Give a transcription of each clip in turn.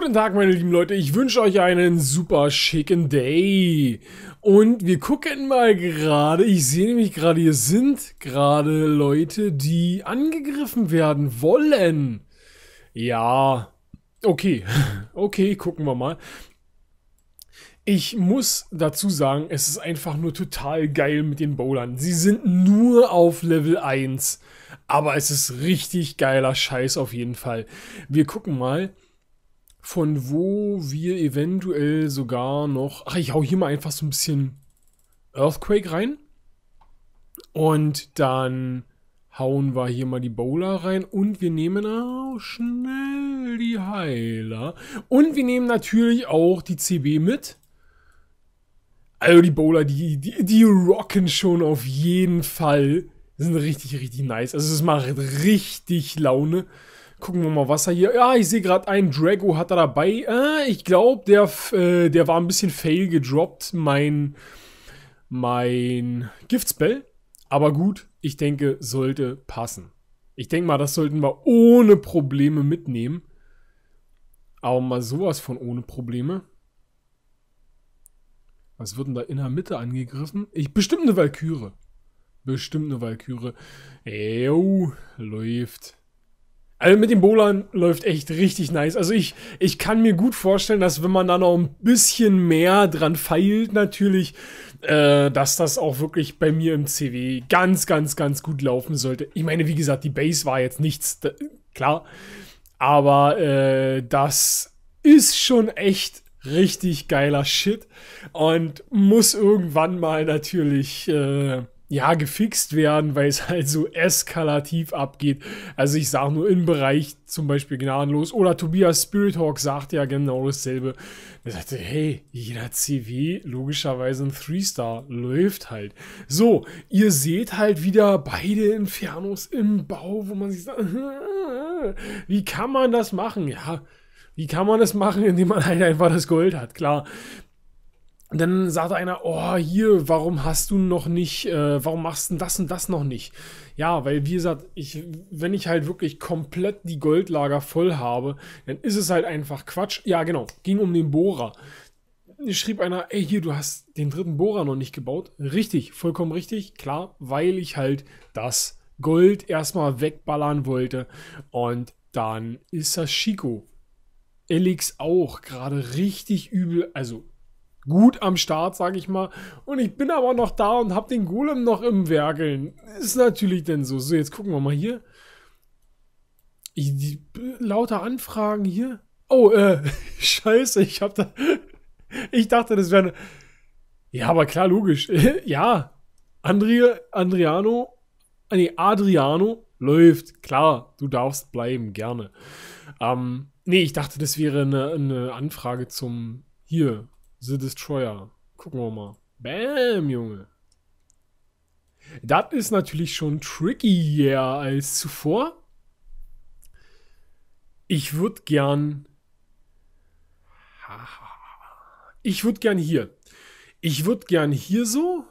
Guten Tag, meine lieben Leute. Ich wünsche euch einen super schicken Day. Und wir gucken mal gerade. Ich sehe nämlich gerade, hier sind gerade Leute, die angegriffen werden wollen. Ja, okay. Okay, gucken wir mal. Ich muss dazu sagen, es ist einfach nur total geil mit den Bowlern. Sie sind nur auf Level 1. Aber es ist richtig geiler Scheiß auf jeden Fall. Wir gucken mal, von wo wir eventuell sogar noch... Ach, ich hau hier mal einfach so ein bisschen Earthquake rein. Und dann hauen wir hier mal die Bowler rein. Und wir nehmen auch schnell die Heiler. Und wir nehmen natürlich auch die CB mit. Also die Bowler, die, die, die rocken schon auf jeden Fall. Die sind richtig, richtig nice. Also es macht richtig Laune. Gucken wir mal, was er hier... Ja, ich sehe gerade einen Drago hat er dabei. Äh, ich glaube, der, äh, der war ein bisschen fail gedroppt. Mein, mein Giftspell. Aber gut, ich denke, sollte passen. Ich denke mal, das sollten wir ohne Probleme mitnehmen. Aber mal sowas von ohne Probleme. Was wird denn da in der Mitte angegriffen? Ich, bestimmt eine Valkyrie. Bestimmt eine Valkyrie. Jo, läuft. Also mit den Bowlern läuft echt richtig nice. Also ich, ich kann mir gut vorstellen, dass wenn man da noch ein bisschen mehr dran feilt natürlich, äh, dass das auch wirklich bei mir im CW ganz, ganz, ganz gut laufen sollte. Ich meine, wie gesagt, die Base war jetzt nichts, klar. Aber äh, das ist schon echt richtig geiler Shit und muss irgendwann mal natürlich äh, ja gefixt werden, weil es halt so eskalativ abgeht. Also ich sage nur im Bereich zum Beispiel gnadenlos oder Tobias Spirithawk sagt ja genau dasselbe. Er sagte, hey, jeder CW logischerweise ein 3-Star läuft halt. So, ihr seht halt wieder beide Infernos im Bau, wo man sich sagt, wie kann man das machen? Ja, wie kann man das machen, indem man halt einfach das Gold hat? Klar. Und dann sagte einer, oh, hier, warum hast du noch nicht, äh, warum machst du das und das noch nicht? Ja, weil, wie gesagt, ich, wenn ich halt wirklich komplett die Goldlager voll habe, dann ist es halt einfach Quatsch. Ja, genau, ging um den Bohrer. Schrieb einer, ey, hier, du hast den dritten Bohrer noch nicht gebaut. Richtig, vollkommen richtig, klar, weil ich halt das Gold erstmal wegballern wollte. Und dann ist das Chico Elix auch gerade richtig übel, also gut am Start, sage ich mal. Und ich bin aber noch da und habe den Golem noch im Werkeln. Ist natürlich denn so. So, jetzt gucken wir mal hier. Ich, die, lauter Anfragen hier. Oh, äh, scheiße, ich hab da... ich dachte, das wäre eine... Ja, aber klar, logisch. ja, Andrea, Andriano, nee, Adriano läuft. Klar, du darfst bleiben, gerne. Ähm, Nee, ich dachte, das wäre eine, eine Anfrage zum hier, The Destroyer. Gucken wir mal. Bam, Junge. Das ist natürlich schon trickier als zuvor. Ich würde gern. Ich würde gern hier. Ich würde gern hier so.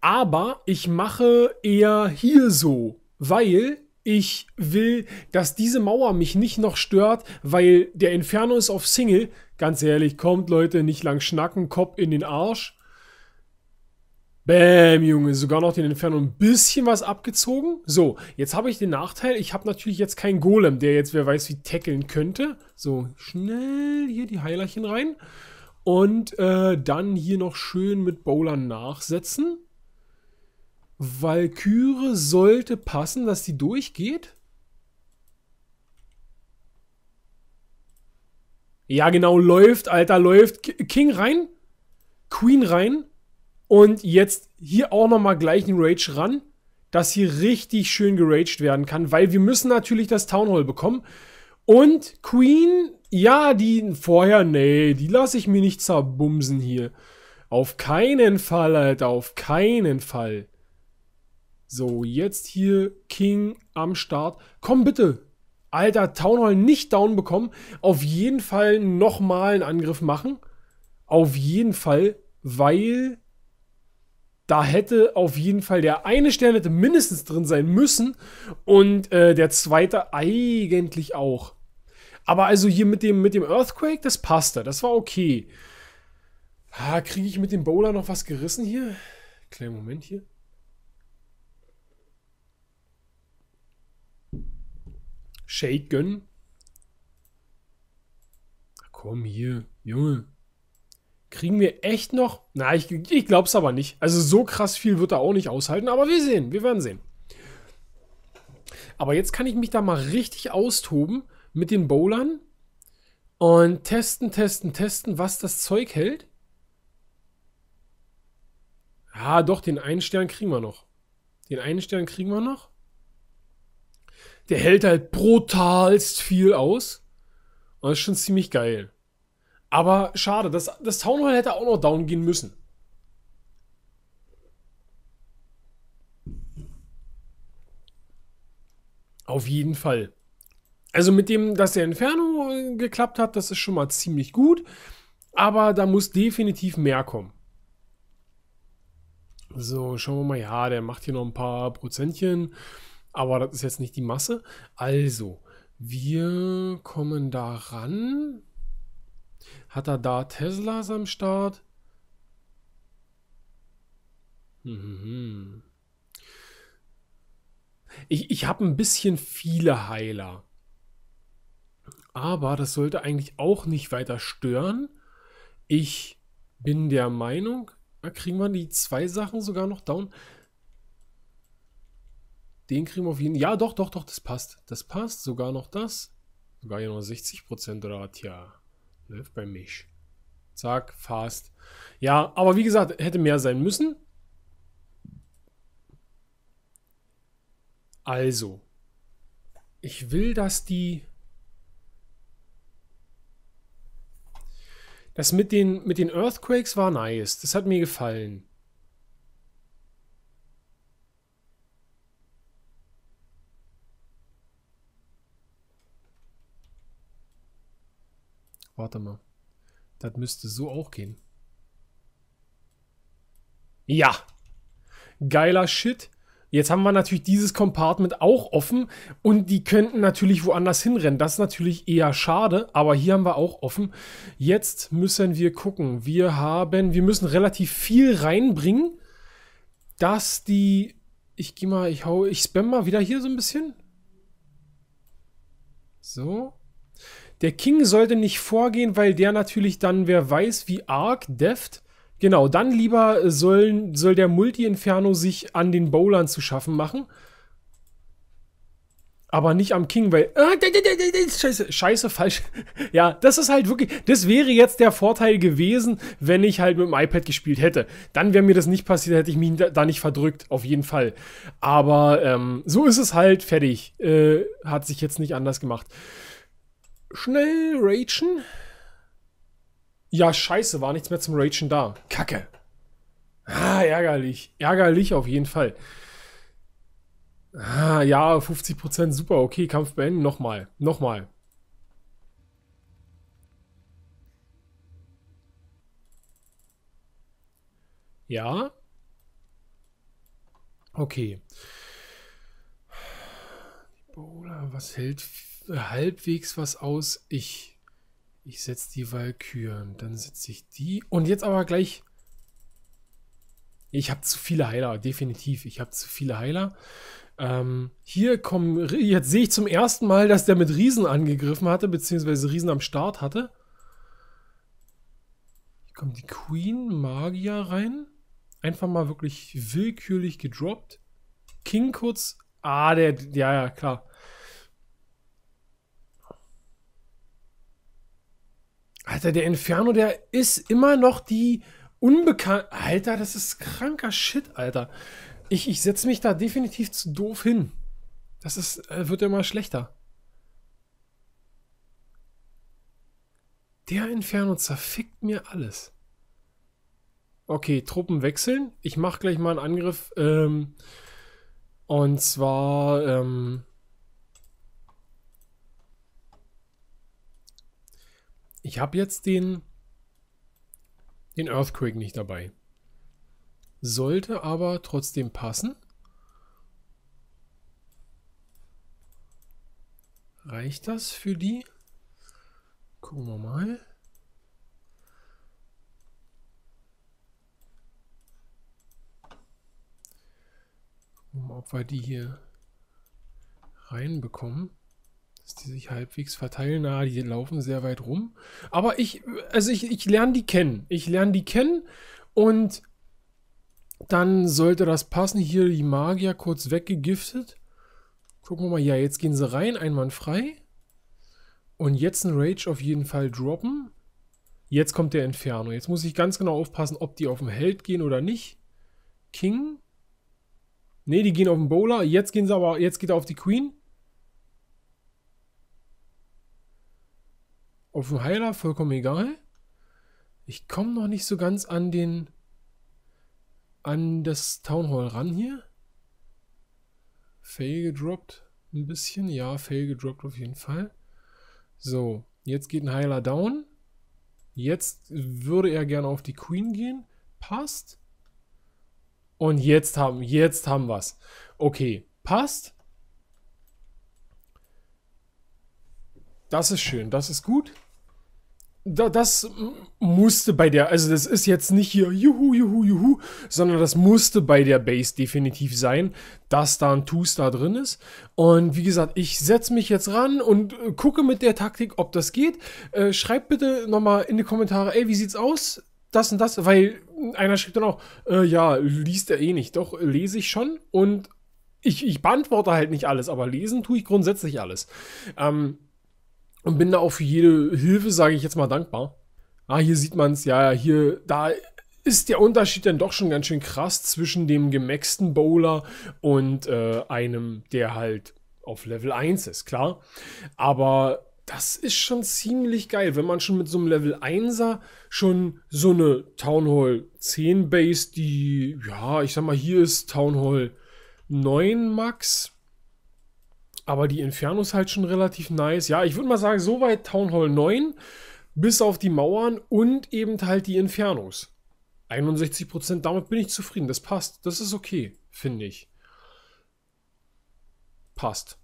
Aber ich mache eher hier so. Weil ich will, dass diese Mauer mich nicht noch stört, weil der Inferno ist auf Single. Ganz ehrlich, kommt Leute, nicht lang schnacken, Kopf in den Arsch. Bäm, Junge, sogar noch den Inferno ein bisschen was abgezogen. So, jetzt habe ich den Nachteil, ich habe natürlich jetzt keinen Golem, der jetzt wer weiß wie tackeln könnte. So, schnell hier die Heilerchen rein. Und äh, dann hier noch schön mit Bowlern nachsetzen. Valkyrie sollte passen, dass die durchgeht. Ja, genau, läuft, Alter, läuft. King rein, Queen rein und jetzt hier auch nochmal gleich ein Rage ran, dass hier richtig schön geraged werden kann, weil wir müssen natürlich das Town Hall bekommen. Und Queen, ja, die vorher, nee, die lasse ich mir nicht zerbumsen hier. Auf keinen Fall, Alter, auf keinen Fall. So, jetzt hier King am Start. Komm bitte. Alter, Town Hall nicht down bekommen. Auf jeden Fall nochmal einen Angriff machen. Auf jeden Fall, weil da hätte auf jeden Fall der eine Stern hätte mindestens drin sein müssen und äh, der zweite eigentlich auch. Aber also hier mit dem, mit dem Earthquake, das passte. Das war okay. Ah, Kriege ich mit dem Bowler noch was gerissen hier? Kleinen Moment hier. Shake gönnen. Komm hier, Junge. Kriegen wir echt noch? Na, ich, ich glaube es aber nicht. Also so krass viel wird er auch nicht aushalten, aber wir sehen, wir werden sehen. Aber jetzt kann ich mich da mal richtig austoben mit den Bowlern und testen, testen, testen, was das Zeug hält. Ja, doch, den einen Stern kriegen wir noch. Den einen Stern kriegen wir noch. Der hält halt brutalst viel aus. Und das ist schon ziemlich geil. Aber schade, das, das Town Hall hätte auch noch down gehen müssen. Auf jeden Fall. Also mit dem, dass der Inferno äh, geklappt hat, das ist schon mal ziemlich gut. Aber da muss definitiv mehr kommen. So, schauen wir mal. Ja, der macht hier noch ein paar Prozentchen. Aber das ist jetzt nicht die Masse. Also, wir kommen da ran. Hat er da Teslas am Start? Mhm. Ich, ich habe ein bisschen viele Heiler. Aber das sollte eigentlich auch nicht weiter stören. Ich bin der Meinung, da kriegen wir die zwei Sachen sogar noch down. Den kriegen wir auf jeden Fall. Ja, doch, doch, doch, das passt. Das passt. Sogar noch das. Sogar hier noch 60% oder tja. Läuft bei mich. Zack, fast. Ja, aber wie gesagt, hätte mehr sein müssen. Also. Ich will, dass die Das mit den, mit den Earthquakes war nice. Das hat mir gefallen. Warte mal. Das müsste so auch gehen. Ja. Geiler Shit. Jetzt haben wir natürlich dieses Compartment auch offen und die könnten natürlich woanders hinrennen. Das ist natürlich eher schade, aber hier haben wir auch offen. Jetzt müssen wir gucken. Wir haben, wir müssen relativ viel reinbringen, dass die, ich gehe mal, ich hau, ich spam mal wieder hier so ein bisschen. So. Der King sollte nicht vorgehen, weil der natürlich dann, wer weiß, wie arg deft Genau, dann lieber sollen, soll der Multi-Inferno sich an den Bowlern zu schaffen machen. Aber nicht am King, weil. Äh, scheiße, scheiße, falsch. ja, das ist halt wirklich. Das wäre jetzt der Vorteil gewesen, wenn ich halt mit dem iPad gespielt hätte. Dann wäre mir das nicht passiert, hätte ich mich da nicht verdrückt, auf jeden Fall. Aber ähm, so ist es halt fertig. Äh, hat sich jetzt nicht anders gemacht. Schnell ragen. Ja, scheiße, war nichts mehr zum Ragen da. Kacke. Ah, ärgerlich. Ärgerlich auf jeden Fall. Ah, ja, 50% super. Okay, Kampf beenden. Nochmal. Nochmal. Ja. Okay. Was hält halbwegs was aus? Ich ich setze die Walküren. Dann setze ich die. Und jetzt aber gleich. Ich habe zu viele Heiler, definitiv. Ich habe zu viele Heiler. Ähm, hier kommen. Jetzt sehe ich zum ersten Mal, dass der mit Riesen angegriffen hatte, beziehungsweise Riesen am Start hatte. Hier kommt die Queen Magier rein. Einfach mal wirklich willkürlich gedroppt. King kurz. Ah, der. Ja, ja, klar. Alter, der Inferno, der ist immer noch die unbekannt. Alter, das ist kranker Shit, Alter. Ich, ich setze mich da definitiv zu doof hin. Das ist, äh, wird immer schlechter. Der Inferno zerfickt mir alles. Okay, Truppen wechseln. Ich mache gleich mal einen Angriff. Ähm, und zwar ähm, Ich habe jetzt den, den Earthquake nicht dabei. Sollte aber trotzdem passen. Reicht das für die? Gucken wir mal. Gucken wir mal, ob wir die hier reinbekommen. Dass die sich halbwegs verteilen. Na, die laufen sehr weit rum. Aber ich, also ich, ich lerne die kennen. Ich lerne die kennen und dann sollte das passen. Hier die Magier kurz weggegiftet. Gucken wir mal. Ja, jetzt gehen sie rein. Einwandfrei. Und jetzt ein Rage auf jeden Fall droppen. Jetzt kommt der Inferno. Jetzt muss ich ganz genau aufpassen, ob die auf den Held gehen oder nicht. King. Ne, die gehen auf den Bowler. Jetzt gehen sie aber, jetzt geht er auf die Queen. Auf den Heiler, vollkommen egal. Ich komme noch nicht so ganz an den an das Town Hall ran hier. Fail gedroppt. Ein bisschen. Ja, Fail gedroppt auf jeden Fall. So, jetzt geht ein Heiler down. Jetzt würde er gerne auf die Queen gehen. Passt. Und jetzt haben, jetzt haben wir es. Okay, passt. Das ist schön, das ist gut das musste bei der, also das ist jetzt nicht hier juhu, juhu, juhu, sondern das musste bei der Base definitiv sein, dass da ein Two-Star drin ist. Und wie gesagt, ich setze mich jetzt ran und äh, gucke mit der Taktik, ob das geht. Äh, schreibt bitte nochmal in die Kommentare, ey, wie sieht's aus? Das und das, weil einer schreibt dann auch, äh, ja, liest er eh nicht. Doch, lese ich schon und ich, ich beantworte halt nicht alles, aber lesen tue ich grundsätzlich alles. Ähm, und bin da auch für jede Hilfe, sage ich jetzt mal, dankbar. Ah, hier sieht man es, ja, hier, da ist der Unterschied dann doch schon ganz schön krass zwischen dem gemaxten Bowler und äh, einem, der halt auf Level 1 ist, klar. Aber das ist schon ziemlich geil, wenn man schon mit so einem Level 1er schon so eine Town Hall 10 Base, die, ja, ich sag mal, hier ist Town Hall 9 Max, aber die Inferno ist halt schon relativ nice. Ja, ich würde mal sagen, soweit Town Hall 9, bis auf die Mauern und eben halt die Infernos. 61%, damit bin ich zufrieden. Das passt. Das ist okay, finde ich. Passt.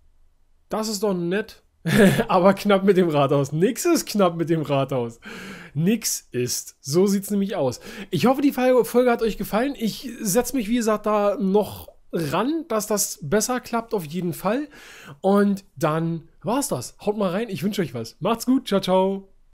Das ist doch nett. Aber knapp mit dem Rathaus. Nix ist knapp mit dem Rathaus. Nix ist. So sieht es nämlich aus. Ich hoffe, die Folge hat euch gefallen. Ich setze mich, wie gesagt, da noch ran, dass das besser klappt, auf jeden Fall. Und dann war's das. Haut mal rein. Ich wünsche euch was. Macht's gut. Ciao, ciao.